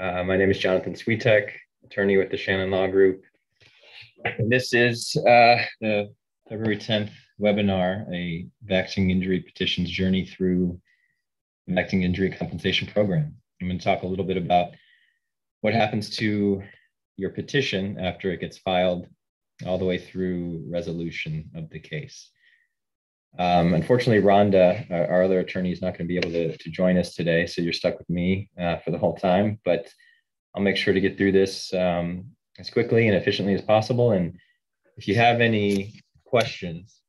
Uh, my name is Jonathan Svitak, attorney with the Shannon Law Group. And this is uh, the February 10th webinar, a vaccine injury petitions journey through the vaccine injury compensation program. I'm going to talk a little bit about what happens to your petition after it gets filed all the way through resolution of the case. Um, unfortunately, Rhonda, our, other attorney, is not going to be able to, to join us today, so you're stuck with me uh, for the whole time. But I'll make sure to get through this um, as quickly and efficiently as possible. And if you have any questions,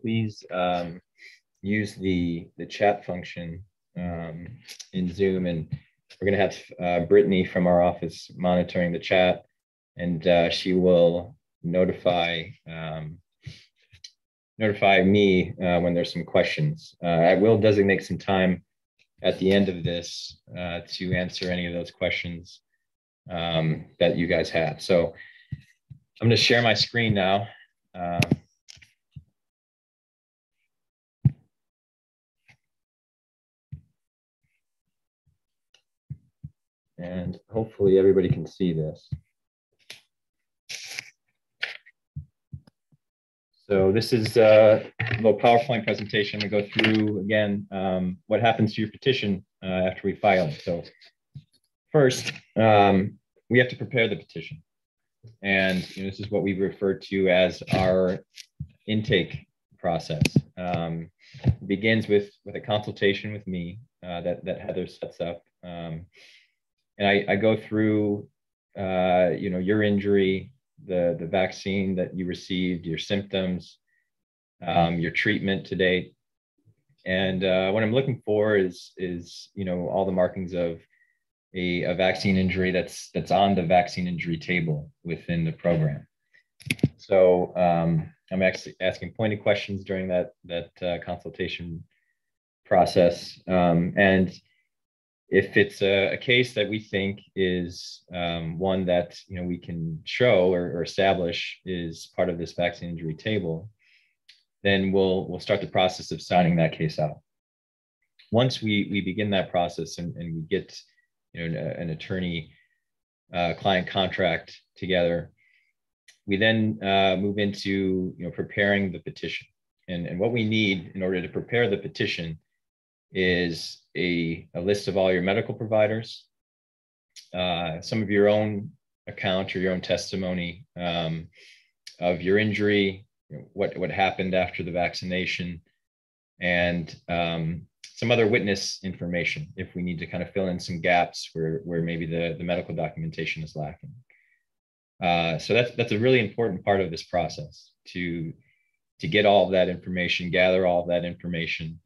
please um, use the the chat function um, in Zoom, and we're going to have uh, Brittany from our office monitoring the chat, and uh, she will notify um, notify me uh, when there's some questions. Uh, I will designate some time at the end of this uh, to answer any of those questions um, that you guys have. So I'm going to share my screen now. Um, and hopefully everybody can see this. So this is a little PowerPoint presentation. We go through again um, what happens to your petition uh, after we file it. So first, um, we have to prepare the petition, and you know, this is what we refer to as our intake process. Um, begins with with a consultation with me uh, that that Heather sets up, um, and I, I go through uh, you know your injury, the, the vaccine that you received, your symptoms, um, your treatment to date. And uh, what I'm looking for is, is you know, all the markings of a, a vaccine injury that's, that's on the vaccine injury table within the program. So um, I'm actually asking pointed questions during that, that uh, consultation process. Um, and if it's a, a, case that we think is um, one that you know we can show or, or, establish is part of this vaccine injury table, then we'll we'll start the process of signing that case out. Once we we begin that process and, and we get you know an, an attorney uh, client contract together, we then uh, move into you know preparing the petition. And, and what we need in order to prepare the petition is a, a list of all your medical providers, uh, some of your own account or your own testimony um, of your injury, what, what happened after the vaccination, and um, some other witness information if we need to kind of fill in some gaps where, where maybe the, the medical documentation is lacking. Uh, so that's, that's a really important part of this process to, to get all of that information, gather all of that information,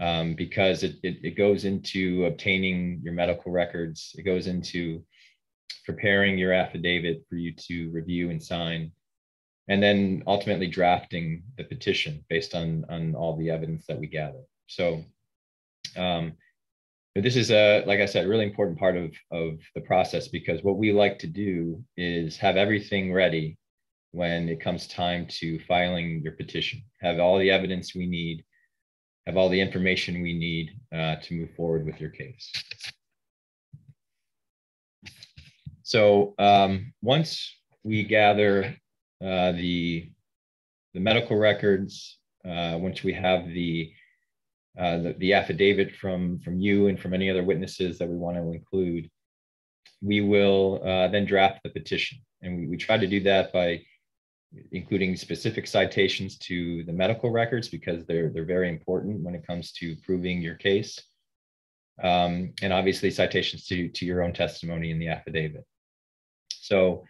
um, because it, it, it goes into obtaining your medical records. It goes into preparing your affidavit for you to review and sign, and then ultimately drafting the petition based on, on all the evidence that we gather. So um, this is a, like I said, really important part of, of the process because what we like to do is have everything ready when it comes time to filing your petition, have all the evidence we need have all the information we need uh, to move forward with your case. So um, once we gather uh, the, the medical records, uh, once we have the, uh, the, the, affidavit from, from you and from any other witnesses that we want to include, we will uh, then draft the petition. And we, we try to do that by including specific citations to the medical records because they're they're very important when it comes to proving your case, um, and obviously citations to to your own testimony in the affidavit. So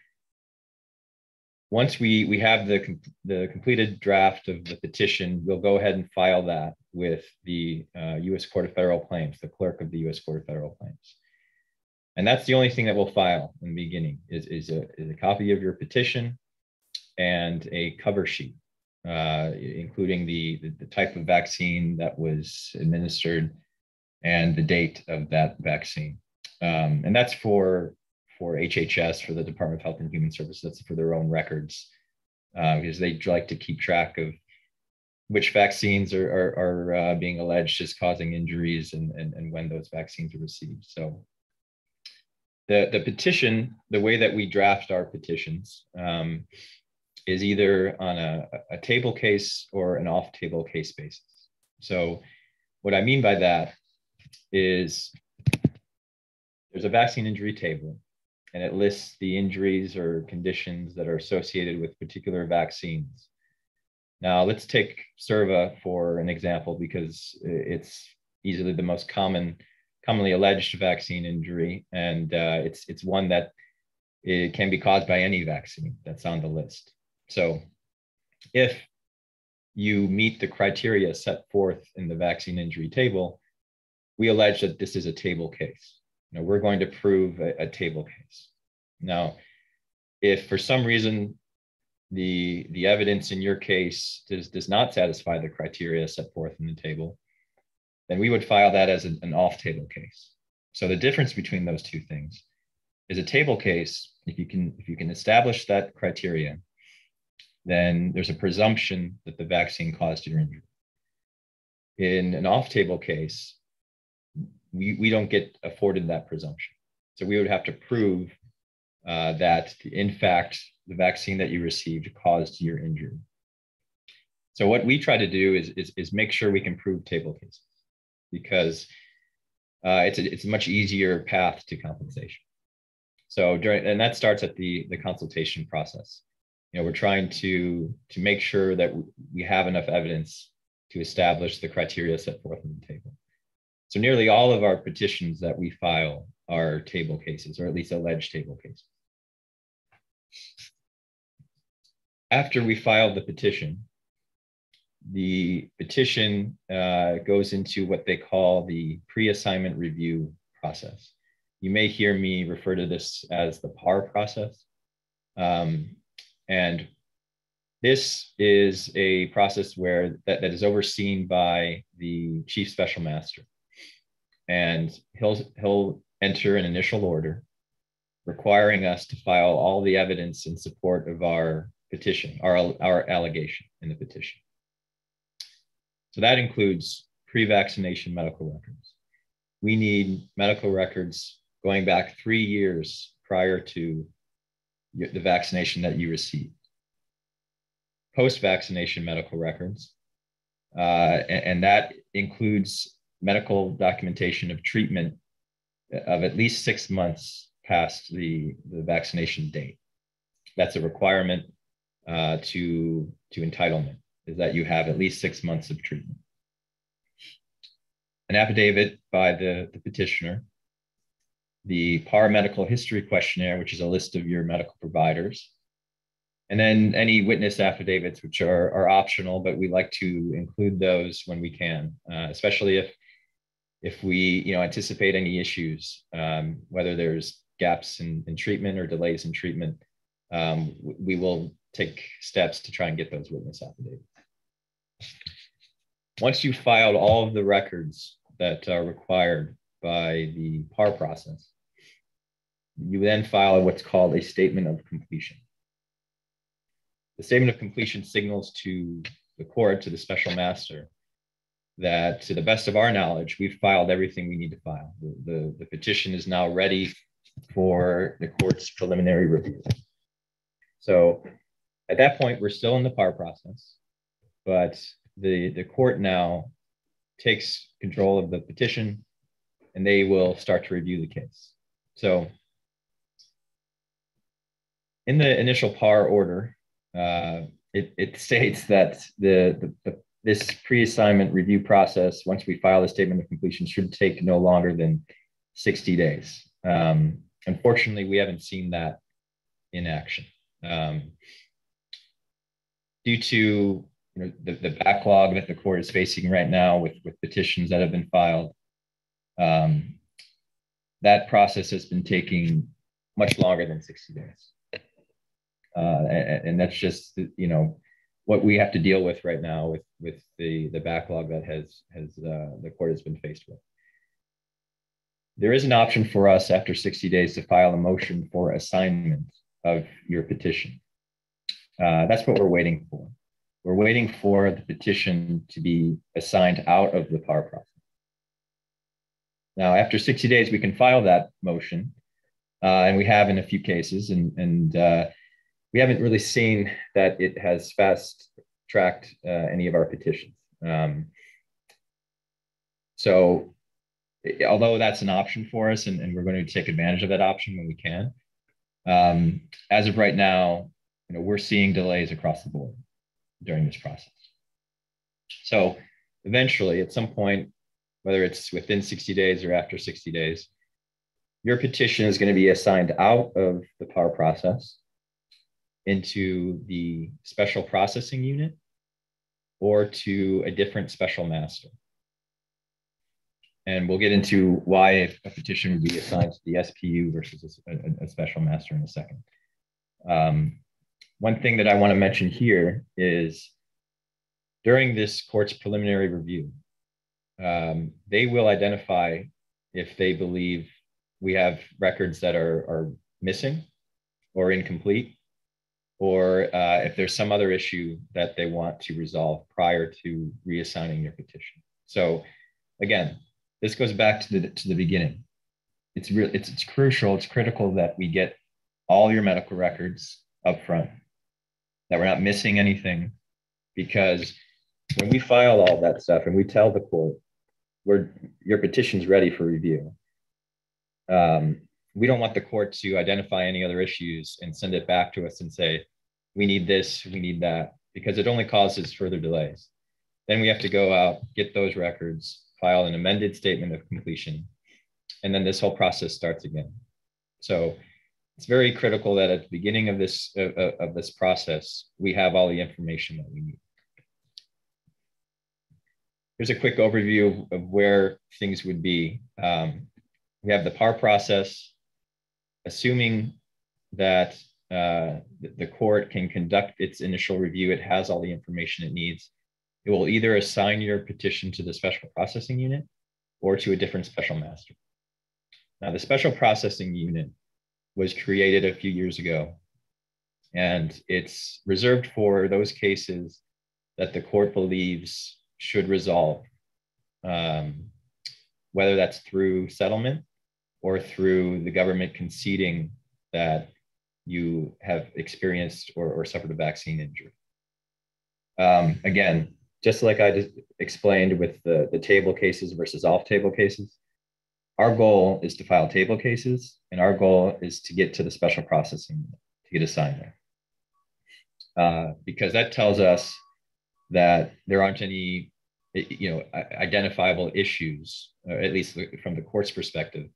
once we we have the the completed draft of the petition, we'll go ahead and file that with the uh, U.S. Court of Federal Claims, the clerk of the U.S. Court of Federal Claims. And that's the only thing that we'll file in the beginning is, is, a, is a copy of your petition and a cover sheet, uh, including the, the, type of vaccine that was administered and the date of that vaccine. Um, and that's for for HHS, for the Department of Health and Human Services. That's for their own records, uh, because they like to keep track of which vaccines are, are, are uh, being alleged as causing injuries and, and, and when those vaccines are received. So the, the petition, the way that we draft our petitions um, is either on a, a table case or an off table case basis. So what I mean by that is there's a vaccine injury table and it lists the injuries or conditions that are associated with particular vaccines. Now let's take SIRVA for an example because it's easily the most common, commonly alleged vaccine injury, and uh, it's it's one that it can be caused by any vaccine that's on the list. So, if you meet the criteria set forth in the vaccine injury table, we allege that this is a table case. Now, we're going to prove a, a table case. Now, if for some reason the, the evidence in your case does, does not satisfy the criteria set forth in the table, then we would file that as an, an off-table case. So the difference between those two things is a table case, if you can, if you can establish that criteria, then there's a presumption that the vaccine caused your injury. In an off-table case, we, we don't get afforded that presumption. So we would have to prove uh, that, in fact, the vaccine that you received caused your injury. So what we try to do is, is, is make sure we can prove table cases because uh, it's, a, it's a much easier path to compensation. So during, and that starts at the, the consultation process. You know, we're trying to, to make sure that we have enough evidence to establish the criteria set forth in the table. So nearly all of our petitions that we file are table cases, or at least alleged table cases. After we filed the petition, the petition uh, goes into what they call the pre-assignment review process. You may hear me refer to this as the PAR process. Um, and this is a process where that, that is overseen by the chief special master. And he'll, he'll enter an initial order requiring us to file all the evidence in support of our petition, our, our allegation in the petition. So that includes pre vaccination medical records. We need medical records going back three years prior to the vaccination that you received. Post vaccination medical records, uh, and, and that includes medical documentation of treatment of at least six months past the, the vaccination date. That's a requirement uh, to, to entitlement is that you have at least six months of treatment. An affidavit by the, the petitioner, the PAR medical history questionnaire, which is a list of your medical providers, and then any witness affidavits, which are, are optional, but we like to include those when we can, uh, especially if if we you know anticipate any issues, um, whether there's gaps in, in treatment or delays in treatment, um, we will take steps to try and get those witness affidavits. Once you've filed all of the records that are required by the PAR process, you then file what's called a statement of completion. The statement of completion signals to the court, to the special master, that to the best of our knowledge, we've filed everything we need to file. The, the, the petition is now ready for the court's preliminary review. So at that point, we're still in the PAR process, but the, the court now takes control of the petition and they will start to review the case. So in the initial PAR order, uh, it, it states that the, the, the this pre-assignment review process, once we file the statement of completion, should take no longer than 60 days. Um, unfortunately, we haven't seen that in action. Um, due to you know, the, the backlog that the court is facing right now with, with petitions that have been filed, um, that process has been taking much longer than 60 days. Uh, and, and, that's just, you know, what we have to deal with right now with, with the, the backlog that has, has uh, the court has been faced with. There is an option for us after 60 days to file a motion for assignment of your petition. Uh, that's what we're waiting for. We're waiting for the petition to be assigned out of the PAR process. Now, after 60 days, we can file that motion, uh, and we have in a few cases, and and uh, we haven't really seen that it has fast tracked uh, any of our petitions. Um, so, although that's an option for us, and, and we're going to take advantage of that option when we can, um, as of right now, you know, we're seeing delays across the board during this process. So, eventually, at some point, whether it's within 60 days or after 60 days, your petition is going to be assigned out of the PAR process into the special processing unit or to a different special master. And we'll get into why a petition would be assigned to the SPU versus a, a special master in a second. Um, one thing that I want to mention here is during this court's preliminary review, um, they will identify if they believe we have records that are, are missing or incomplete, or uh, if there's some other issue that they want to resolve prior to reassigning your petition. So again, this goes back to the, to the beginning. It's, real, it's, it's crucial, it's critical that we get all your medical records up front, that we're not missing anything, because when we file all that stuff and we tell the court, we're, your petition's ready for review, um, we don't want the court to identify any other issues and send it back to us and say, we need this, we need that, because it only causes further delays. Then we have to go out, get those records, file an amended statement of completion, and then this whole process starts again. So it's very critical that at the beginning of this uh, of this process, we have all the information that we need. Here's a quick overview of, of where things would be. Um, we have the PAR process, assuming that uh, the court can conduct its initial review, it has all the information it needs. It will either assign your petition to the special processing unit or to a different special master. Now, the special processing unit was created a few years ago, and it's reserved for those cases that the court believes should resolve, um, whether that's through settlement or through the government conceding that you have experienced or, or suffered a vaccine injury. Um, again, just like I just explained with the, the table cases versus off table cases, our goal is to file table cases, and our goal is to get to the special processing to get assigned there. Uh, because that tells us that there aren't any you know identifiable issues, at least from the court's perspective,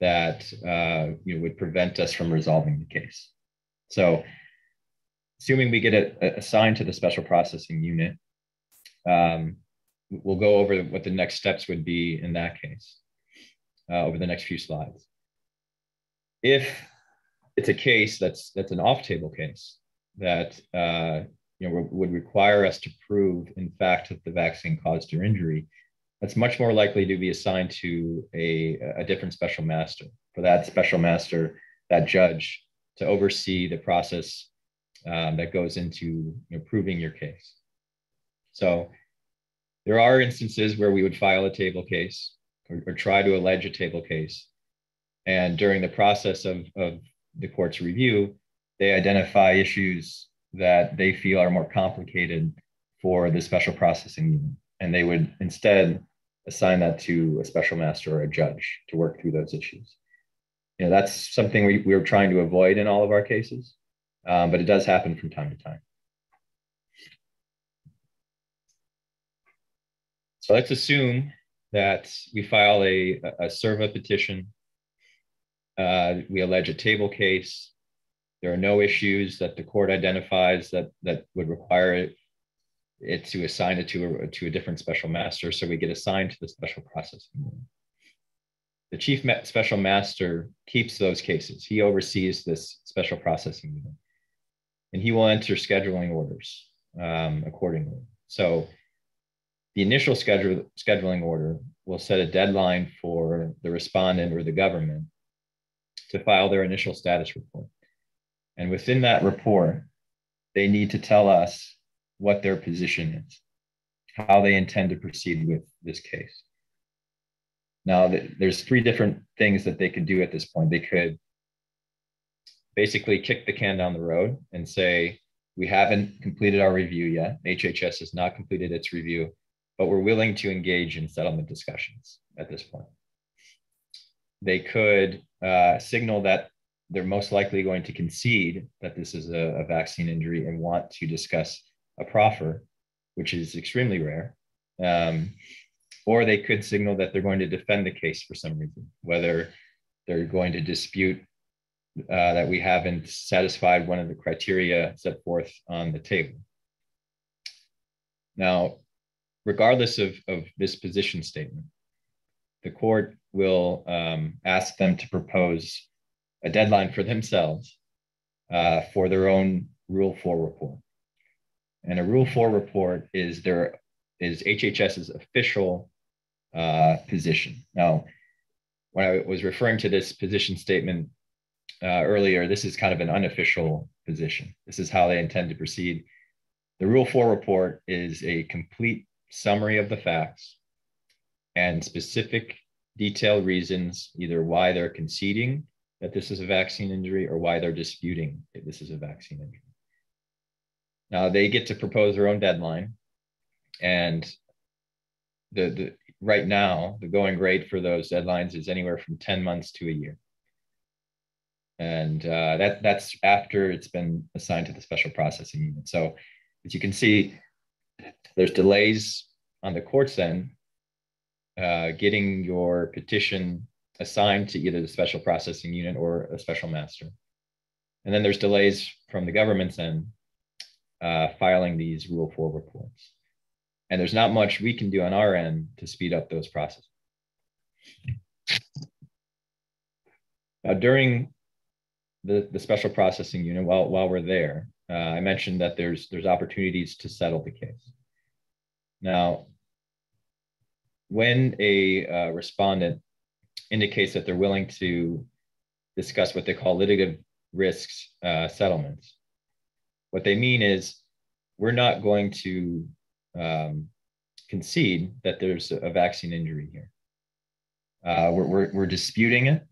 that uh, you know, would prevent us from resolving the case. So, assuming we get it assigned to the special processing unit, um, we'll go over what the next steps would be in that case uh, over the next few slides. If it's a case that's that's an off-table case that uh, you know would require us to prove, in fact, that the vaccine caused your injury, that's much more likely to be assigned to a, a different special master. For that special master, that judge to oversee the process um, that goes into you know, proving your case. So there are instances where we would file a table case or, or try to allege a table case. And during the process of, of the court's review, they identify issues that they feel are more complicated for the special processing unit. And they would instead assign that to a special master or a judge to work through those issues. You know, that's something we, we're trying to avoid in all of our cases, um, but it does happen from time to time. So let's assume that we file a, a SIRVA petition. Uh, we allege a table case. There are no issues that the court identifies that, that would require it to assign it to a, to a different special master. So we get assigned to the special processing. The chief special master keeps those cases. He oversees this special processing unit and he will enter scheduling orders um, accordingly. So the initial schedule, scheduling order will set a deadline for the respondent or the government to file their initial status report. And within that report, they need to tell us what their position is, how they intend to proceed with this case. Now, there's three different things that they could do at this point. They could basically kick the can down the road and say, we haven't completed our review yet. HHS has not completed its review, but we're willing to engage in settlement discussions at this point. They could uh, signal that they're most likely going to concede that this is a, a vaccine injury and want to discuss a proffer, which is extremely rare. Um, or they could signal that they're going to defend the case for some reason, whether they're going to dispute uh, that we haven't satisfied one of the criteria set forth on the table. Now, regardless of, of this position statement, the court will um, ask them to propose a deadline for themselves uh, for their own Rule 4 report. And a Rule 4 report is their is HHS's official uh, position. Now, when I was referring to this position statement uh, earlier, this is kind of an unofficial position. This is how they intend to proceed. The Rule 4 report is a complete summary of the facts and specific detailed reasons, either why they're conceding that this is a vaccine injury or why they're disputing that this is a vaccine injury. Now they get to propose their own deadline. And the, the right now, the going rate for those deadlines is anywhere from 10 months to a year. And uh, that, that's after it's been assigned to the special processing unit. So as you can see, there's delays on the court's end uh, getting your petition assigned to either the special processing unit or a special master. And then there's delays from the government's end uh, filing these Rule 4 reports. And there's not much we can do on our end to speed up those processes. Now, during the, the special processing unit, while, while we're there, uh, I mentioned that there's, there's opportunities to settle the case. Now, when a uh, respondent indicates that they're willing to discuss what they call litigative risks uh, settlements. What they mean is we're not going to um, concede that there's a vaccine injury here. Uh, we're, we're, we're disputing it,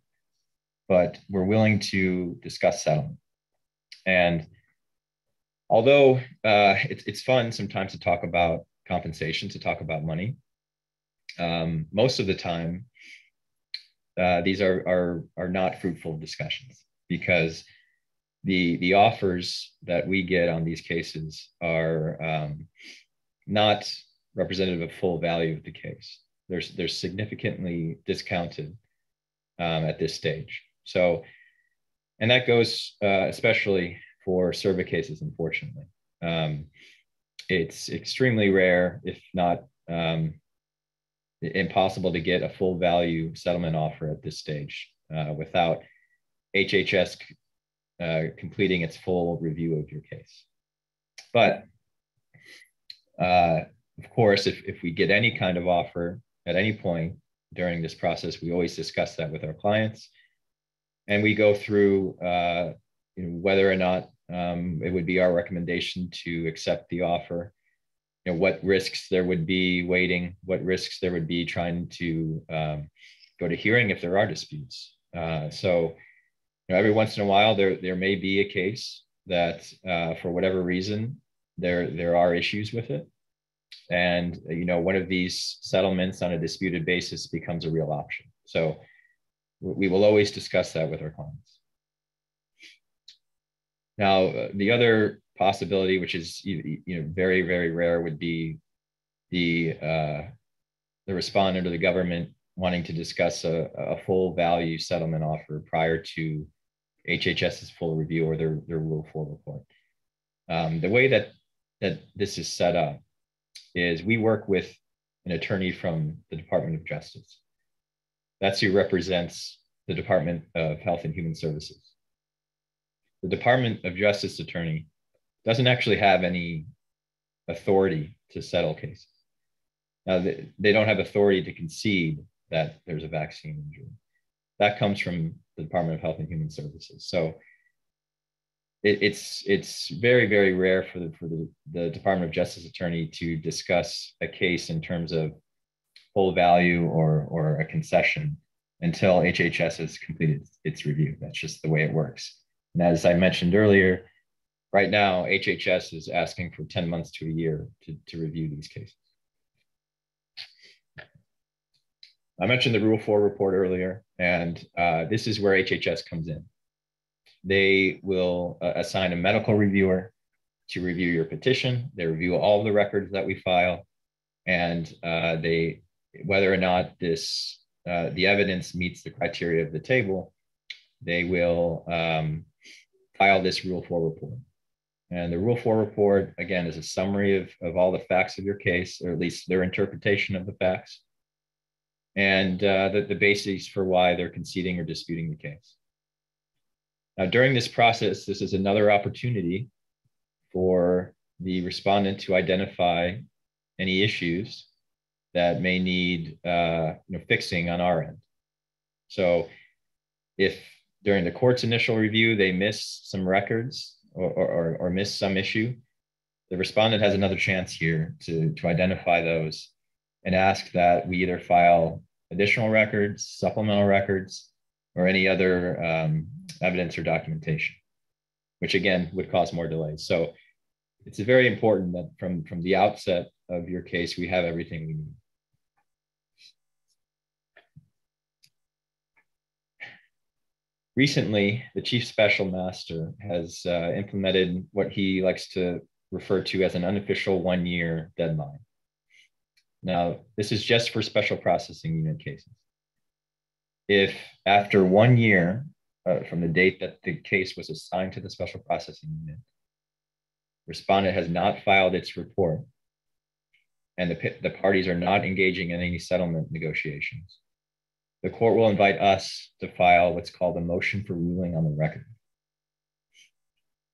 but we're willing to discuss settlement. And although uh, it's, it's fun sometimes to talk about compensation, to talk about money, um, most of the time, uh, these are, are, are not fruitful discussions because the, the offers that we get on these cases are um, not representative of full value of the case. There's, they're significantly discounted um, at this stage. So, and that goes uh, especially for SIRVA cases, unfortunately. Um, it's extremely rare, if not um, impossible to get a full value settlement offer at this stage uh, without HHS uh, completing its full review of your case. But uh, of course, if, if we get any kind of offer at any point during this process, we always discuss that with our clients. And we go through uh, you know, whether or not um, it would be our recommendation to accept the offer you know, what risks there would be waiting, what risks there would be trying to um, go to hearing if there are disputes. Uh, so, you know, every once in a while, there there may be a case that, uh, for whatever reason, there there are issues with it, and you know, one of these settlements on a disputed basis becomes a real option. So, we will always discuss that with our clients. Now, uh, the other possibility, which is you know very very rare, would be the uh, the respondent or the government wanting to discuss a, a full value settlement offer prior to HHS's full review or their, their Rule 4 report. Um, the way that, that this is set up is we work with an attorney from the Department of Justice. That's who represents the Department of Health and Human Services. The Department of Justice attorney doesn't actually have any authority to settle cases. Now, they, they don't have authority to concede that there's a vaccine injury. That comes from the Department of Health and Human Services. So it, it's it's very very rare for the for the, the Department of Justice attorney to discuss a case in terms of full value or or a concession until HHS has completed its review. That's just the way it works And as I mentioned earlier, right now, HHS is asking for 10 months to a year to, to review these cases. I mentioned the Rule 4 report earlier, and uh, this is where HHS comes in. They will uh, assign a medical reviewer to review your petition. They review all the records that we file, and uh, they, whether or not this uh, the evidence meets the criteria of the table, they will um, file this Rule 4 report. And the Rule 4 report, again, is a summary of, of all the facts of your case, or at least their interpretation of the facts and uh, the, the basis for why they're conceding or disputing the case. Now, during this process, this is another opportunity for the respondent to identify any issues that may need uh, you know, fixing on our end. So if during the court's initial review, they miss some records or, or, or miss some issue, the respondent has another chance here to, to identify those and ask that we either file additional records, supplemental records, or any other um, evidence or documentation, which again would cause more delays. So it's very important that from, from the outset of your case, we have everything we need. Recently, the Chief Special Master has uh, implemented what he likes to refer to as an unofficial one year deadline. Now, this is just for special processing unit cases. If after one year uh, from the date that the case was assigned to the special processing unit, respondent has not filed its report and the, the parties are not engaging in any settlement negotiations, the court will invite us to file what's called a motion for ruling on the record.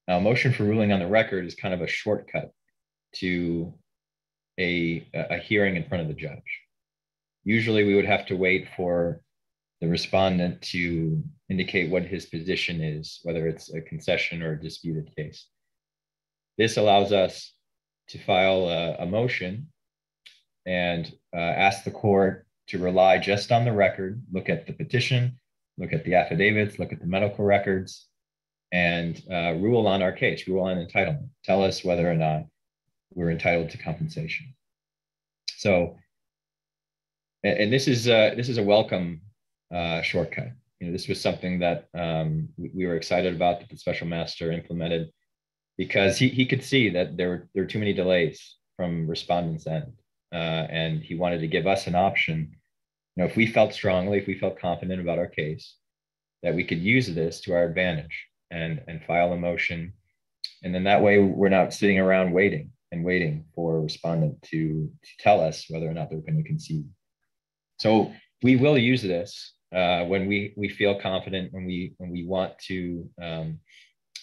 Now, a motion for ruling on the record is kind of a shortcut to a, a hearing in front of the judge. Usually we would have to wait for the respondent to indicate what his position is, whether it's a concession or a disputed case. This allows us to file a, a motion and uh, ask the court to rely just on the record, look at the petition, look at the affidavits, look at the medical records, and uh, rule on our case, rule on entitlement. Tell us whether or not we're entitled to compensation. So, and this is uh, this is a welcome uh, shortcut. You know, this was something that um, we, we, were excited about that the special master implemented because he, he could see that there were there were too many delays from respondents' end, uh, and he wanted to give us an option. You know, if we felt strongly, if we felt confident about our case, that we could use this to our advantage and and file a motion, and then that way we're not sitting around waiting and waiting for a respondent to, to tell us whether or not they're going to concede. So we will use this uh, when we, we feel confident, when we, when we want to um,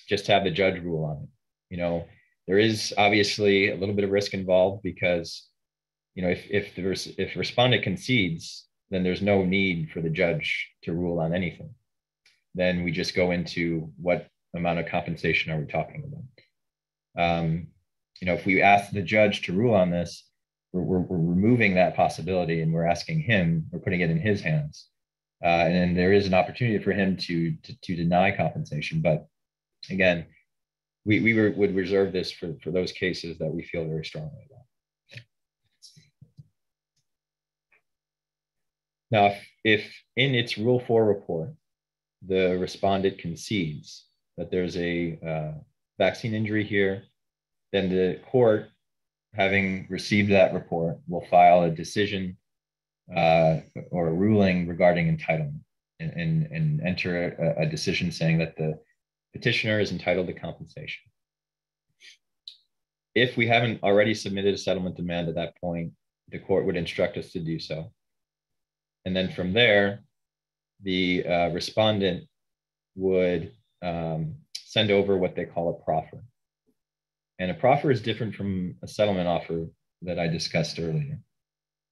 just have the judge rule on it. You know, there is obviously a little bit of risk involved because, you know, if, if the if respondent concedes, then there's no need for the judge to rule on anything. Then we just go into what amount of compensation are we talking about. Um, you know, if we ask the judge to rule on this, we're, we're, we're removing that possibility and we're asking him, we're putting it in his hands. Uh, and there is an opportunity for him to, to, to deny compensation. But again, we, we would reserve this for, for those cases that we feel very strongly about. Now, if, if in its Rule 4 report, the respondent concedes that there's a uh, vaccine injury here, then the court, having received that report, will file a decision uh, or a ruling regarding entitlement and, and, and enter a, a decision saying that the petitioner is entitled to compensation. If we haven't already submitted a settlement demand at that point, the court would instruct us to do so. And then from there, the uh, respondent would um, send over what they call a proffer. And a proffer is different from a settlement offer that I discussed earlier.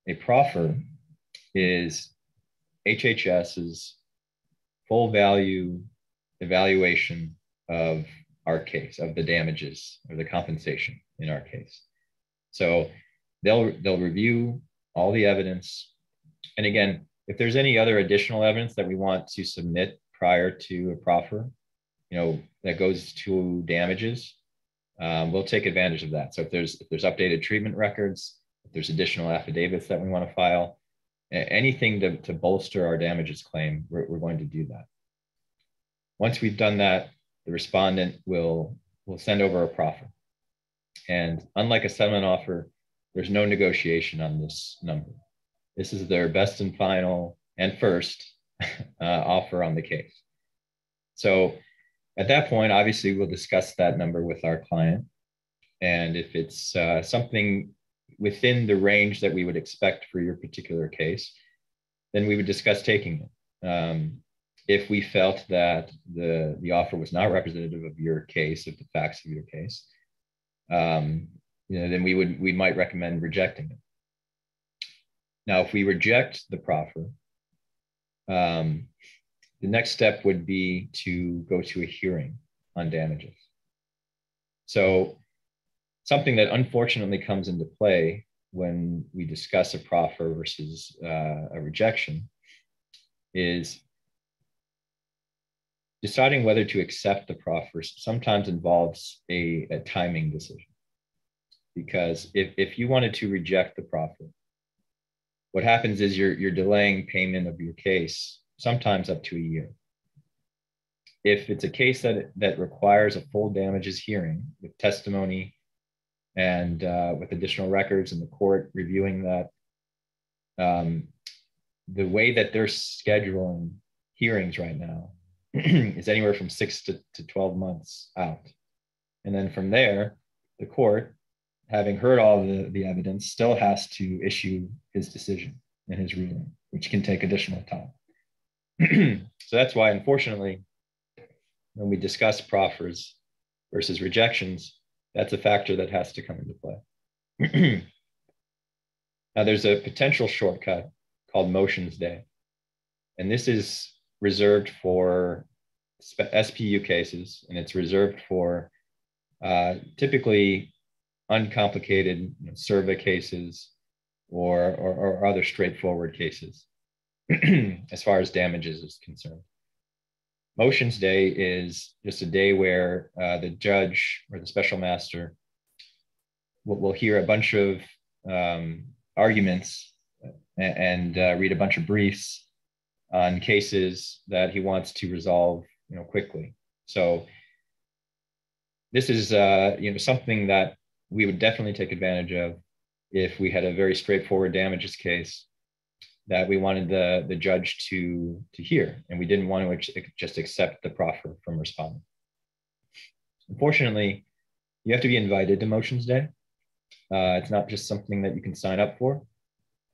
A proffer is HHS's full value evaluation of our case, of the damages or the compensation in our case. So they'll they'll review all the evidence. And again, if there's any other additional evidence that we want to submit prior to a proffer, you know, that goes to damages, um, we'll take advantage of that. So if there's if there's updated treatment records, if there's additional affidavits that we want to file, anything to, to bolster our damages claim, we're, we're going to do that. Once we've done that, the respondent will will send over a proffer. And unlike a settlement offer, there's no negotiation on this number. This is their best and final and first uh, offer on the case. So at that point, obviously, we'll discuss that number with our client. And if it's uh, something within the range that we would expect for your particular case, then we would discuss taking it. Um, if we felt that the, the offer was not representative of your case, of the facts of your case, um, you know, then we would we might recommend rejecting it. Now, if we reject the proffer, um, the next step would be to go to a hearing on damages. So, something that unfortunately comes into play when we discuss a proffer versus uh, a rejection is deciding whether to accept the proffer sometimes involves a, a timing decision. Because if, if you wanted to reject the proffer, what happens is you're, you're delaying payment of your case sometimes up to a year. If it's a case that, that requires a full damages hearing with testimony and uh, with additional records and the court reviewing that, um, the way that they're scheduling hearings right now is anywhere from six to, to 12 months out. And then from there, the court, having heard all the, the evidence, still has to issue his decision and his ruling, which can take additional time. so that's why, unfortunately, when we discuss proffers versus rejections, that's a factor that has to come into play. now, there's a potential shortcut called motions day. And this is reserved for SPU cases, and it's reserved for uh, typically uncomplicated you know, SIRVA cases or, or, or other straightforward cases. as far as damages is concerned. Motions day is just a day where uh, the judge or the special master will, will hear a bunch of um, arguments and, and uh, read a bunch of briefs on cases that he wants to resolve you know, quickly. So this is uh, you know, something that we would definitely take advantage of if we had a very straightforward damages case that we wanted the, the judge to, to hear, and we didn't want to just accept the proffer from respondent. Unfortunately, you have to be invited to motions day. Uh, it's not just something that you can sign up for.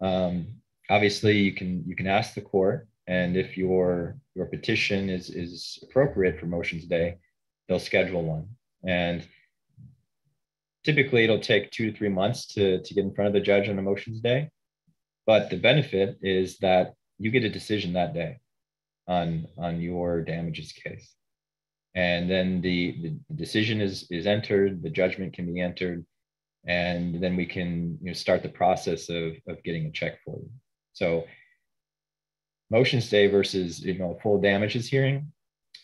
Um, obviously, you can you can ask the court, and if your your petition is is appropriate for motions day, they'll schedule one. And typically, it'll take two to three months to to get in front of the judge on a motions day. But the benefit is that you get a decision that day on on your damages case. And then the, the decision is is entered, the judgment can be entered, and then we can you know, start the process of, of getting a check for you. So motions day versus you know full damages hearing.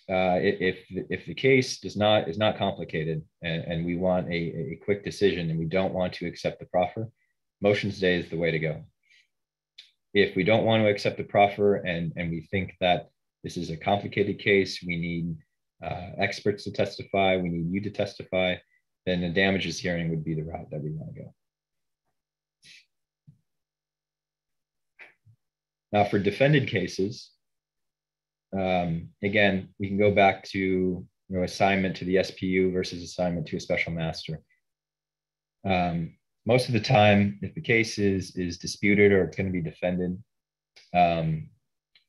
Uh, if if the case does not is not complicated and, and we want a, a quick decision and we don't want to accept the proffer, motions day is the way to go if we don't want to accept the proffer and, and we think that this is a complicated case, we need uh, experts to testify, we need you to testify, then the damages hearing would be the route that we want to go. Now for defended cases, um, again, we can go back to you know, assignment to the SPU versus assignment to a special master. Um, most of the time, if the case is is disputed or it's going to be defended, um,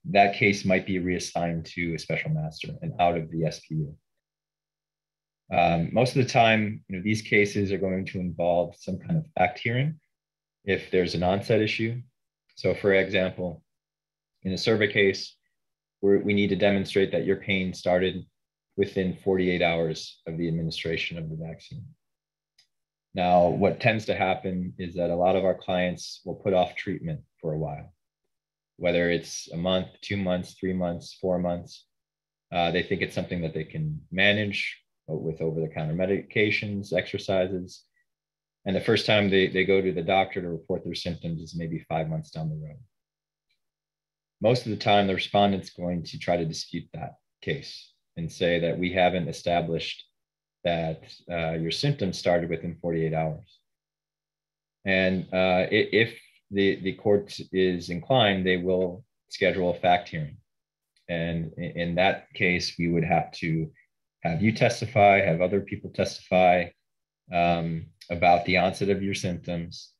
that case might be reassigned to a special master and out of the SPU. Um, most of the time, you know, these cases are going to involve some kind of fact hearing if there's an onset issue. So, for example, in a SIRVA case, we need to demonstrate that your pain started within 48 hours of the administration of the vaccine. Now, what tends to happen is that a lot of our clients will put off treatment for a while, whether it's a month, two months, three months, four months. Uh, they think it's something that they can manage with over-the-counter medications, exercises. And the first time they, they go to the doctor to report their symptoms is maybe five months down the road. Most of the time, the respondent's going to try to dispute that case and say that we haven't established that uh, your symptoms started within 48 hours. And uh, if the, the court is inclined, they will schedule a fact hearing. And in that case, we would have to have you testify, have other people testify um, about the onset of your symptoms,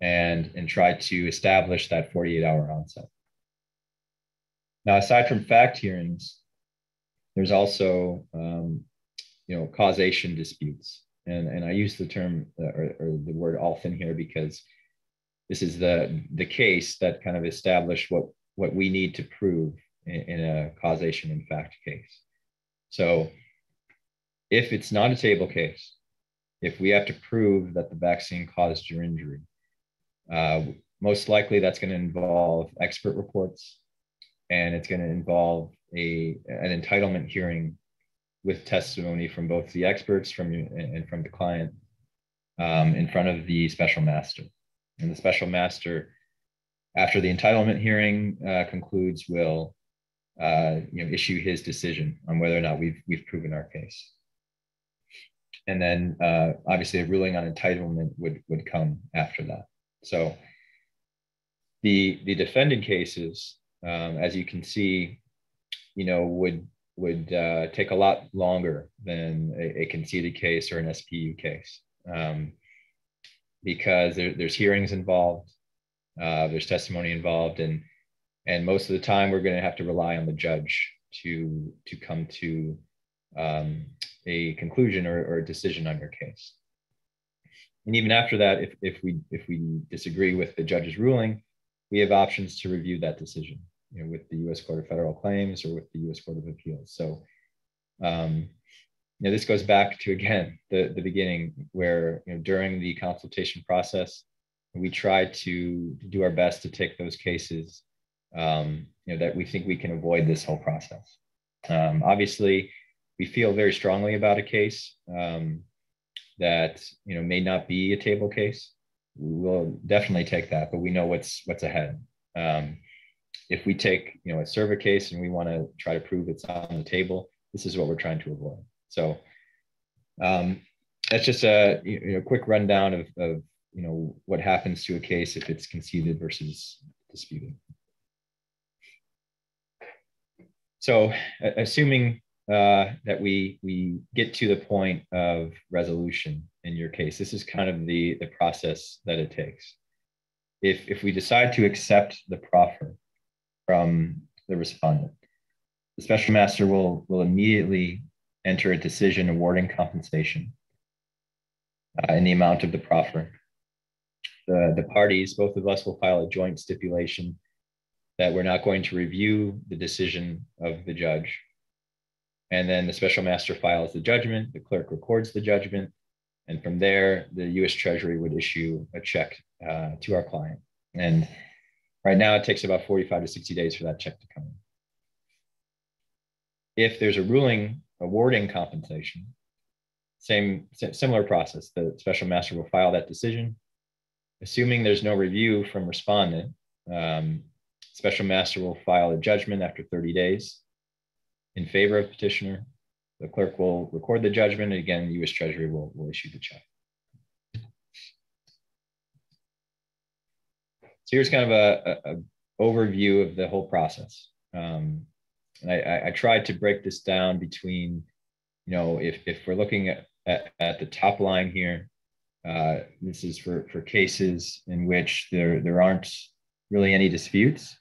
and, and try to establish that 48 hour onset. Now, aside from fact hearings, there's also um, you know causation disputes, and, and I use the term uh, or, or the word Althen here because this is the the case that kind of established what what we need to prove in, in a causation in fact case. So if it's not a table case, if we have to prove that the vaccine caused your injury, uh, most likely that's going to involve expert reports and it's going to involve a, an entitlement hearing with testimony from both the experts from and from the client um, in front of the special master. And the special master, after the entitlement hearing uh, concludes, will uh, you know, issue his decision on whether or not we've, we've proven our case. And then uh, obviously a ruling on entitlement would, would come after that. So the, the defendant cases, um, as you can see, you know, would would uh, take a lot longer than a, a, conceded case or an SPU case um, because there, there's hearings involved, uh, there's testimony involved, and and most of the time we're going to have to rely on the judge to to come to um, a conclusion or, or a decision on your case. And even after that, if, if we if we disagree with the judge's ruling, we have options to review that decision you know, with the U.S. Court of Federal Claims or with the U.S. Court of Appeals. So, um, you know, this goes back to again the the beginning where you know during the consultation process, we try to do our best to take those cases, um, you know, that we think we can avoid this whole process. Um, obviously, we feel very strongly about a case um, that you know may not be a table case. We will definitely take that, but we know what's what's ahead. Um, if we take you know a SIRVA case and we want to try to prove it's on the table, this is what we're trying to avoid. So um, that's just a you know, quick rundown of, of you know what happens to a case if it's conceded versus disputed. So assuming uh, that we we get to the point of resolution in your case, this is kind of the the process that it takes. If if we decide to accept the proffer, from the respondent. The special master will, will immediately enter a decision awarding compensation uh, in the amount of the proffer. The, the parties, both of us will file a joint stipulation that we're not going to review the decision of the judge. And then the special master files the judgment, the clerk records the judgment, and from there, the US Treasury would issue a check uh, to our client. And Right now, it takes about 45 to 60 days for that check to come in. If there's a ruling awarding compensation, same similar process. The special master will file that decision. Assuming there's no review from respondent, um, special master will file a judgment after 30 days in favor of petitioner. The clerk will record the judgment, and again, the U.S. Treasury will, will issue the check. So here's kind of a, a, a overview of the whole process. Um, and I, I, tried to break this down between, you know, if, if we're looking at, at, at the top line here, uh, this is for, for cases in which there, there aren't really any disputes.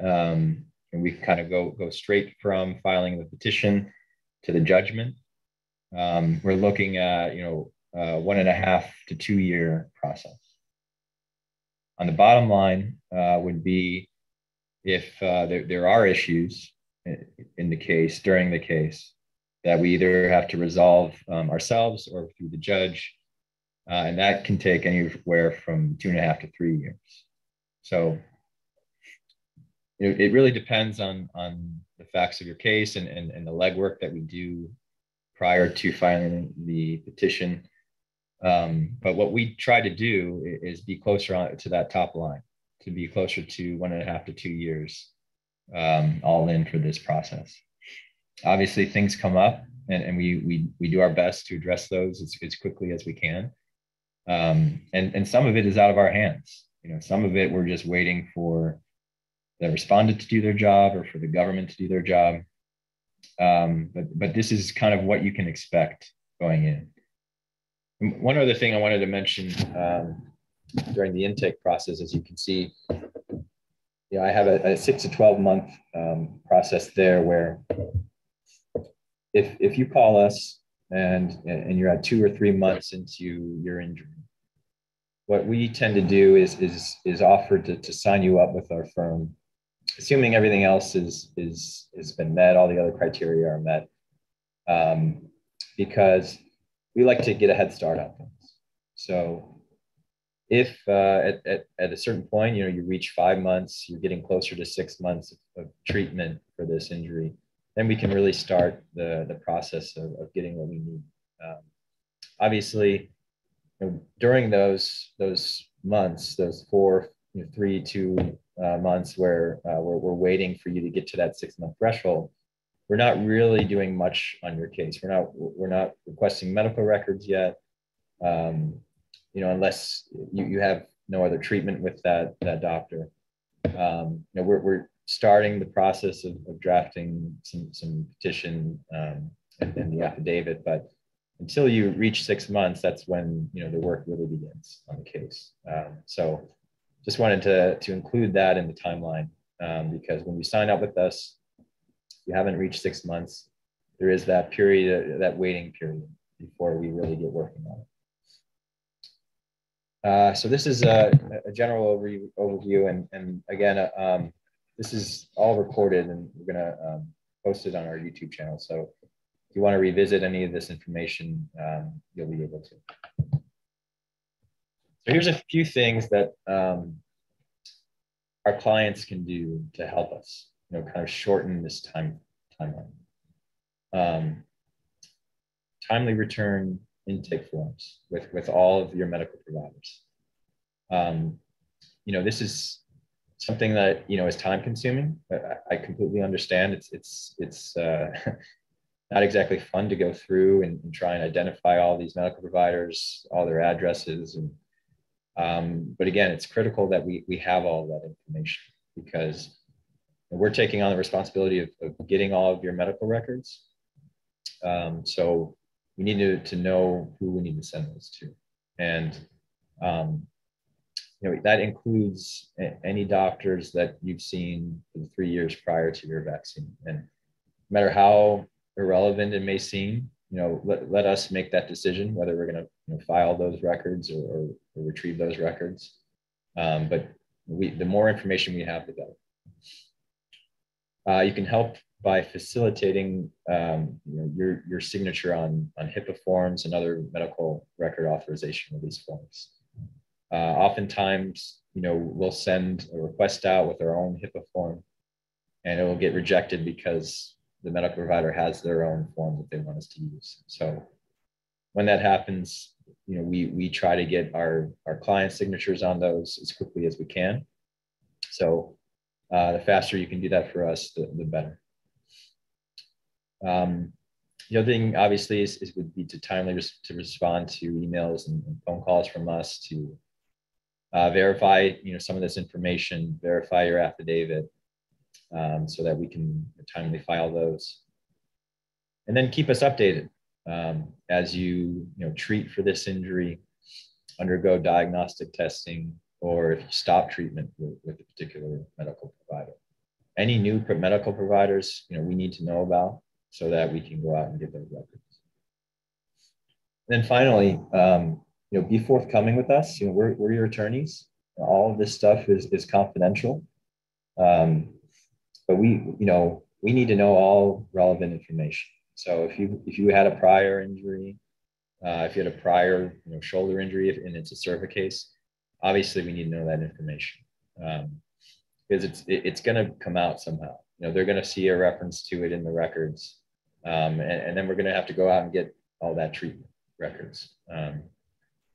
Um, and we kind of go, go straight from filing the petition to the judgment. Um, we're looking at, you know, uh, one and a half to two year process. On the bottom line uh, would be if uh, there, there are issues in the case, during the case, that we either have to resolve um, ourselves or through the judge. Uh, and that can take anywhere from two and a half to three years. So it, it really depends on, on the facts of your case and, and, and the legwork that we do prior to filing the petition. Um, but what we try to do is be closer on, to that top line, to be closer to one and a half to two years um, all in for this process. Obviously, things come up, and, and we, we, we do our best to address those as, as quickly as we can. Um, and, and some of it is out of our hands. You know, some of it we're just waiting for the respondent to do their job or for the government to do their job. Um, but, but this is kind of what you can expect going in. One other thing I wanted to mention um, during the intake process, as you can see, you know, I have a, a six to 12 month um, process there where if, if you call us and, and you're at two or three months into your injury, what we tend to do is, is, is offer to, to sign you up with our firm, assuming everything else is, is, has been met, all the other criteria are met, um, because we like to get a head start on things. So if uh, at, at, at a certain point, you know, you reach five months, you're getting closer to six months of, of treatment for this injury, then we can really start the, the process of, of getting what we need. Um, obviously, you know, during those those months, those four, you know, three, two uh, months where uh, we're, we're waiting for you to get to that six month threshold, we're not really doing much on your case. We're not we're not requesting medical records yet. Um, you know, unless you, you have no other treatment with that, that doctor. Um, you know, we're, we're starting the process of, of drafting some, some petition um, and, and the affidavit, but until you reach six months, that's when, you know, the work really begins on the case. Um, so just wanted to, to include that in the timeline um, because when you sign up with us, you haven't reached six months, there is that period, that waiting period before we really get working on it. Uh, so this is a, a general overview, and, and again, uh, um, this is all recorded and we're gonna um, post it on our YouTube channel. So if you wanna revisit any of this information, um, you'll be able to. So here's a few things that um, our clients can do to help us, you know, kind of shorten this time timeline. Um, timely return intake forms with, with all of your medical providers. Um, you know, this is something that, you know, is time consuming. I, I completely understand it's, it's, it's uh, not exactly fun to go through and, and, try and identify all these medical providers, all their addresses. And, um, but again, it's critical that we, we have all that information because we're taking on the responsibility of, of getting all of your medical records. Um, so we need to, to know who we need to send those to. And, um, you know, that includes any doctors that you've seen for the three years prior to your vaccine. And no matter how irrelevant it may seem, you know, let, let us make that decision whether we're going to you know, file those records or, or, or retrieve those records. Um, but we, the more information we have, the better. Uh, you can help by facilitating um, you know, your, your signature on, on HIPAA forms and other medical record authorization release forms. Uh, oftentimes, you know, we'll send a request out with our own HIPAA form and it will get rejected because the medical provider has their own form that they want us to use. So when that happens, you know, we, we try to get our, our client signatures on those as quickly as we can. So uh, the faster you can do that for us, the, the better. Um, the other thing, obviously, is, is would be to timely res- to respond to emails and, and, phone calls from us to uh, verify, you know, some of this information, verify your affidavit, um, so that we can timely file those, and then keep us updated um, as you, you know, treat for this injury, undergo diagnostic testing, or if you stop treatment with, with a particular medical provider. Any new medical providers, you know, we need to know about so that we can go out and get those records. And then finally, um, you know, be forthcoming with us. You know, we're, we're your attorneys. All of this stuff is, is confidential. Um, but we, you know, we need to know all relevant information. So if you if you had a prior injury, uh, if you had a prior you know, shoulder injury and it's a SIRVA case, obviously we need to know that information um, because it's it, it's going to come out somehow. you know, they're going to see a reference to it in the records. Um, and, and, then we're going to have to go out and get all that treatment records. Um,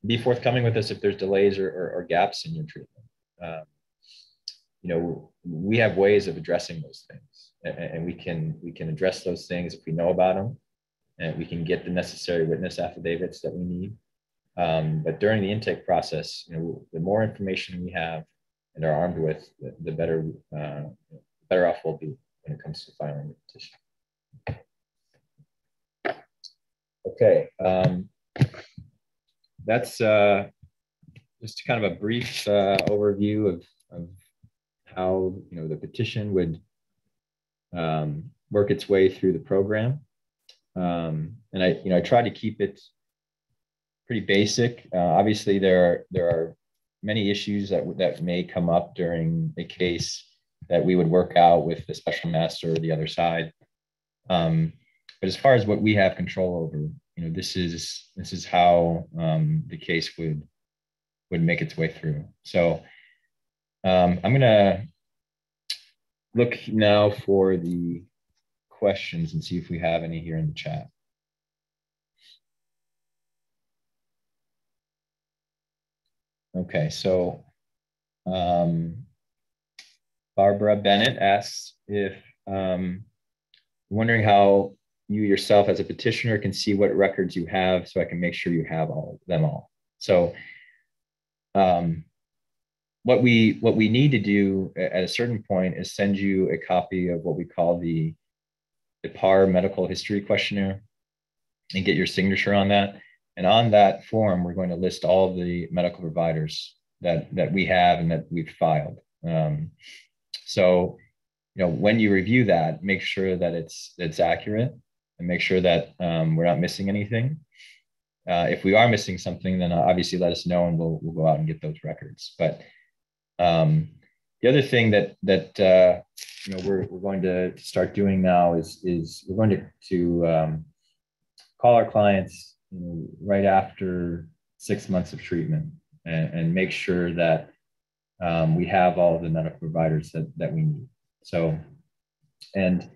be forthcoming with us if there's delays or, or, or gaps in your treatment. Um, you know, we have ways of addressing those things, and, and, we can we can address those things if we know about them, and we can get the necessary witness affidavits that we need. Um, but during the intake process, you know, the more information we have and are armed with, the, the better uh, better off we'll be when it comes to filing the petition. Okay, um, that's uh, just kind of a brief uh, overview of, of how you know the petition would um, work its way through the program. Um, and I, you know, I try to keep it pretty basic. Uh, obviously, there are there are many issues that that may come up during a case that we would work out with the special master or the other side. Um, but as far as what we have control over, you know, this is this is how um, the case would would make its way through. So um, I'm gonna look now for the questions and see if we have any here in the chat. Okay, so um, Barbara Bennett asks if um, wondering how you yourself as a petitioner can see what records you have so I can make sure you have all them all. So um, what we what we need to do at a certain point is send you a copy of what we call the the PAR medical history questionnaire and get your signature on that. And on that form, we're going to list all the medical providers that that we have and that we've filed. Um, so, you know, when you review that, make sure that it's it's accurate and make sure that um, we're not missing anything. Uh, if we are missing something, then obviously let us know and we'll we'll go out and get those records. But um, the other thing that that uh, you know we're, we're going to start doing now is is we're going to to um, call our clients you know, right after six months of treatment and, and make sure that um, we have all the medical providers that, that we need. So, and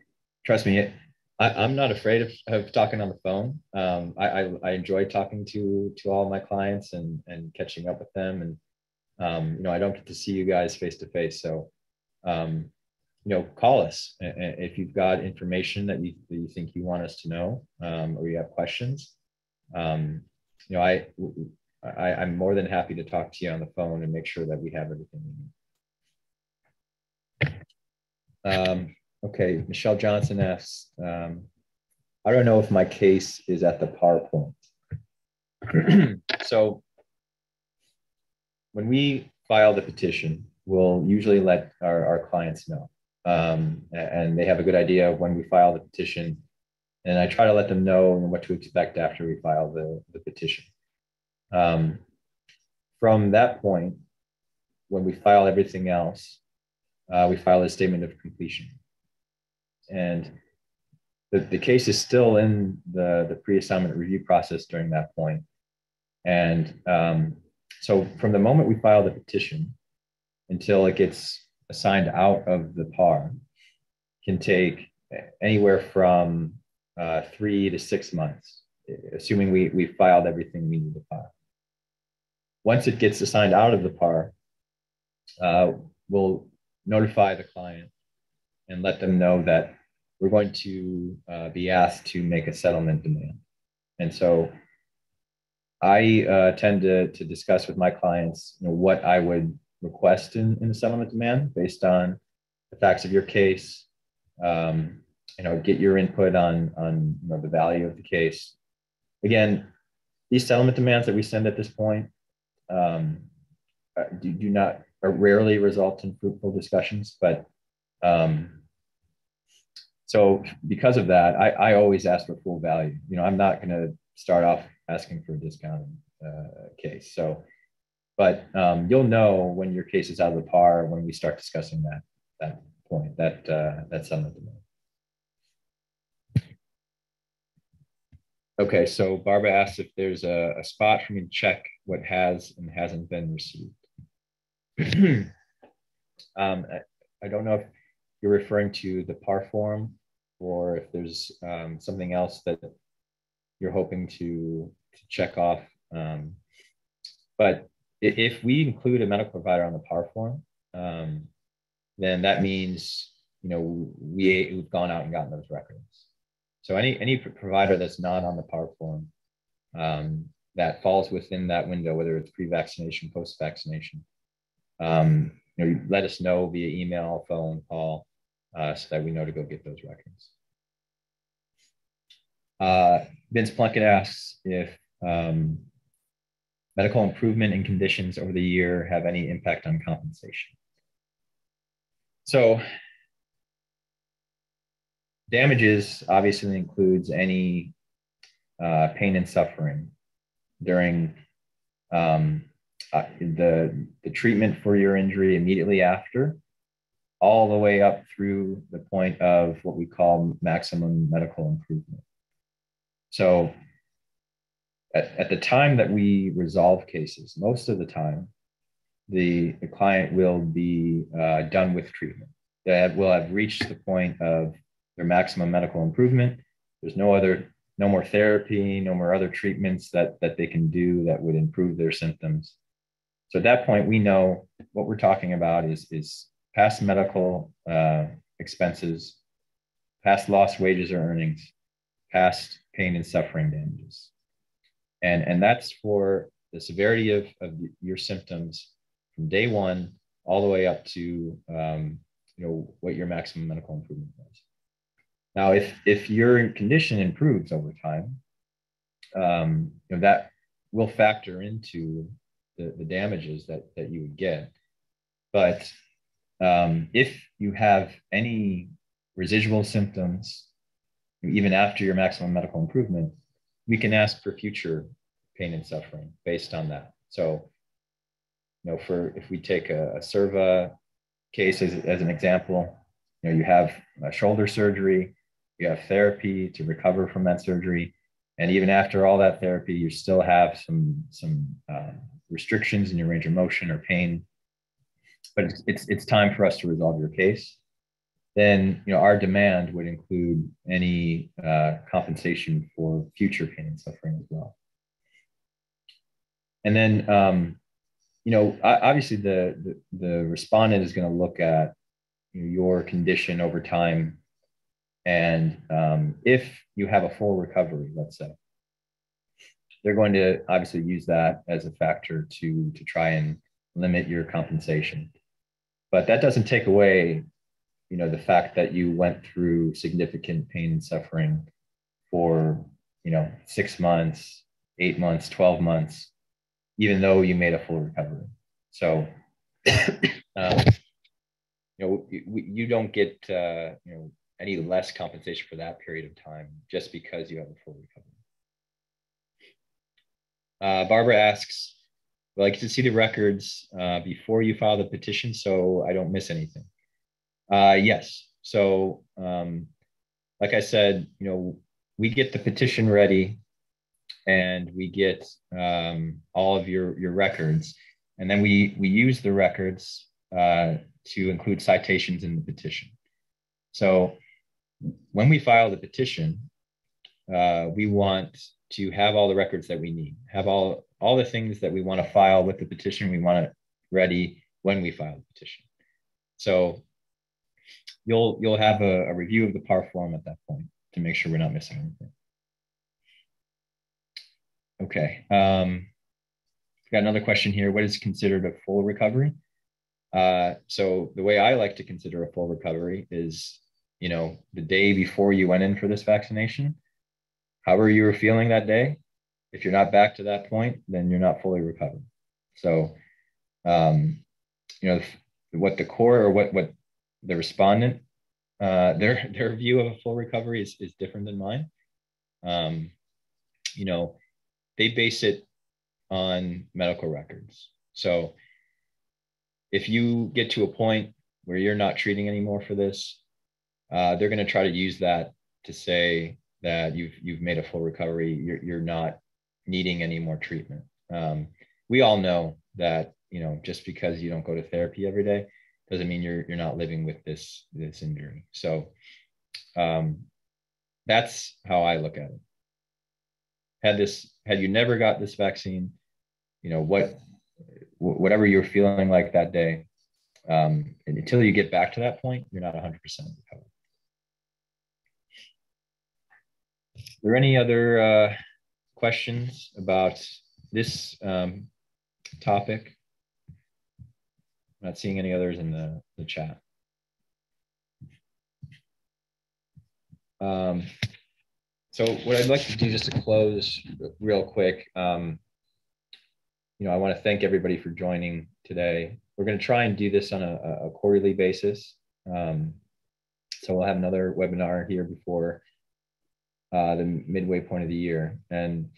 trust me, it, I, am not afraid of, of talking on the phone. Um, I, I, I, enjoy talking to to all my clients and and catching up with them. And um, you know, I don't get to see you guys face to face, so um, you know, call us if you've got information that you that you think you want us to know, um, or you have questions. Um, you know, I, I I'm more than happy to talk to you on the phone and make sure that we have everything need. Um, Okay, Michelle Johnson asks, um, I don't know if my case is at the PowerPoint. so when we file the petition, we'll usually let our, our clients know. Um, and they have a good idea when we file the petition. And I try to let them know what to expect after we file the, the petition. Um, from that point, when we file everything else, uh, we file a statement of completion and the, the case is still in the, the pre-assignment review process during that point. And um, so from the moment we file the petition until it gets assigned out of the PAR can take anywhere from uh, three to six months, assuming we, we filed everything we need to file. Once it gets assigned out of the PAR, uh, we'll notify the client and let them know that we're going to uh, be asked to make a settlement demand. And so I uh, tend to, to discuss with my clients you know, what I would request in, in the settlement demand based on the facts of your case, um, you know, get your input on, on you know, the value of the case. Again, these settlement demands that we send at this point um, uh, do, do not rarely result in fruitful discussions, but um, so because of that, I, I always ask for full value. You know, I'm not going to start off asking for a discounted uh, case. So, but um, you'll know when your case is out of the PAR when we start discussing that that point that uh, that settlement demand. Okay, so Barbara asks if there's a, a spot for me to check what has and hasn't been received. um, I, I, don't know if you're referring to the PAR form or if there's um, something else that you're hoping to, to check off. Um, but if we include a medical provider on the PAR form, um, then that means you know we, we've gone out and gotten those records. So any any provider that's not on the PAR form um, that falls within that window, whether it's pre-vaccination, post-vaccination, um, you know, let us know via email, phone, call, uh, so that we know to go get those records. Uh, Vince Plunkett asks if um, medical improvement in conditions over the year have any impact on compensation. So damages obviously includes any uh, pain and suffering during um, uh, the, the treatment for your injury immediately after, all the way up through the point of what we call maximum medical improvement. So at, at the time that we resolve cases, most of the time, the, the client will be uh, done with treatment. That will have reached the point of their maximum medical improvement. There's no other, no more therapy, no more other treatments that, that they can do that would improve their symptoms. So at that point, we know what we're talking about is, is past medical uh, expenses, past lost wages or earnings, past pain and suffering damages. And, and that's for the severity of, of your symptoms from day one all the way up to um, you know what your maximum medical improvement was. Now, if if your condition improves over time, um, you know that will factor into the, the damages that that you would get. But um, if you have any residual symptoms even after your maximum medical improvement, we can ask for future pain and suffering based on that. So, you know, for if we take a, a SIRVA case as, as an example, you know, you have a shoulder surgery, you have therapy to recover from that surgery, and even after all that therapy, you still have some some uh, restrictions in your range of motion or pain. But it's, it's it's time for us to resolve your case then you know our demand would include any uh, compensation for future pain and suffering as well. And then um, you know obviously the, the, the respondent is going to look at your condition over time, and um, if you have a full recovery, let's say, they're going to obviously use that as a factor to to try and limit your compensation. But that doesn't take away you know the fact that you went through significant pain and suffering for you know six months eight months 12 months even though you made a full recovery so um, you know you don't get uh, you know any less compensation for that period of time just because you have a full recovery uh, barbara asks would like to see the records uh, before you file the petition so i don't miss anything uh, yes. So, um, like I said, you know, we get the petition ready, and we get um, all of your your records, and then we we use the records uh, to include citations in the petition. So, when we file the petition, uh, we want to have all the records that we need, have all all the things that we want to file with the petition. We want it ready when we file the petition. So you'll you'll have a, a review of the PAR form at that point to make sure we're not missing anything. Okay. Um, got another question here. What is considered a full recovery? Uh, so the way I like to consider a full recovery is, you know, the day before you went in for this vaccination, however you were feeling that day. If you're not back to that point, then you're not fully recovered. So, um, you know, what the core or what what the respondent, uh, their their view of a full recovery is, is different than mine. Um, you know, they base it on medical records. So if you get to a point where you're not treating anymore for this, uh, they're going to try to use that to say that you've you've made a full recovery. You're you're not needing any more treatment. Um, we all know that you know just because you don't go to therapy every day doesn't mean you're you're not living with this this injury. So um, that's how I look at it. Had this had you never got this vaccine, you know what whatever you're feeling like that day, um, until you get back to that point, you're not 100% recovered. Are there any other uh, questions about this um, topic? I'm not seeing any others in the, the chat. Um, so what I'd like to do just to close real quick, um, you know, I want to thank everybody for joining today. We're going to try and do this on a, a quarterly basis. Um, so we'll have another webinar here before uh, the midway point of the year. And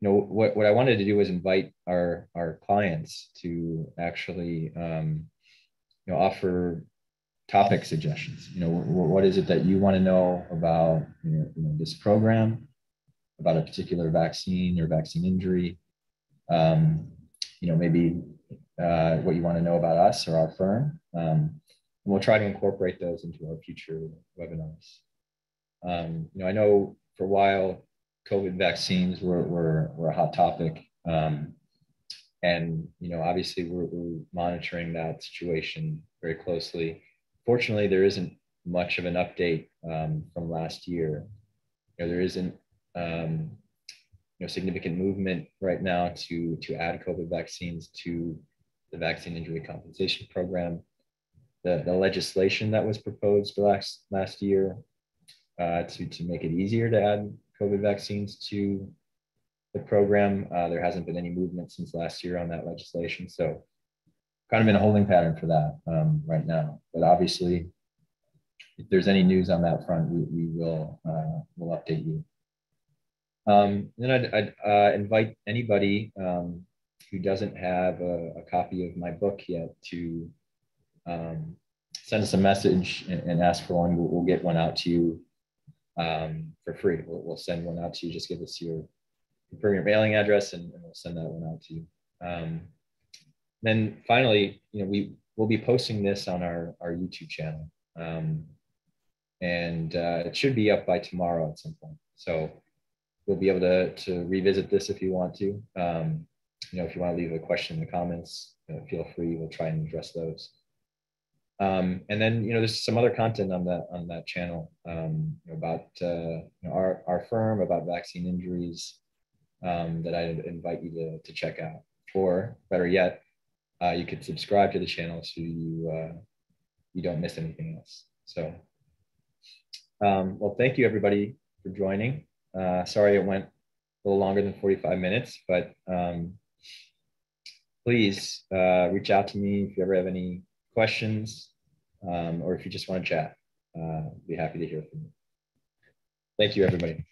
you know what, what I wanted to do was invite our our clients to actually um, you know offer topic suggestions. You know what, is it that you want to know about you know, you know, this program, about a particular vaccine or vaccine injury. Um, you know maybe uh, what you want to know about us or our firm. Um, and we'll try to incorporate those into our future webinars. Um, you know, I know for a while, COVID vaccines were, were, were a hot topic. Um, and, you know, obviously we're, we're monitoring that situation very closely. Fortunately, there isn't much of an update um, from last year. You know, there isn't um, you know, significant movement right now to, to add COVID vaccines to the vaccine injury compensation program. The, the legislation that was proposed last, last year uh, to, to make it easier to add COVID vaccines to the program. Uh, there hasn't been any movement since last year on that legislation. So kind of in a holding pattern for that um, right now. But obviously, if there's any news on that front, we, we will uh, will update you. Um, then I'd, I'd uh, invite anybody um, who doesn't have a, a, copy of my book yet to um, send us a message and, and ask for one. We'll, we'll, get one out to you um, for free. We'll, we'll, send one out to you. Just give us your confirm your mailing address, and, and we'll send that one out to you. Um, then finally, you know, we will be posting this on our our YouTube channel, um, and uh, it should be up by tomorrow at some point. So we'll be able to to revisit this if you want to. Um, you know, if you want to leave a question in the comments, you know, feel free. We'll try and address those. Um, and then you know there's some other content on that on that channel um, about uh, you know, our our firm about vaccine injuries um, that I invite you to to check out. Or better yet, uh, you could subscribe to the channel so you uh, you don't miss anything else. So, um, well, thank you everybody for joining. Uh, sorry it went a little longer than 45 minutes, but um, please uh, reach out to me if you ever have any questions, um, or if you just want to chat, uh, be happy to hear from you. Thank you, everybody.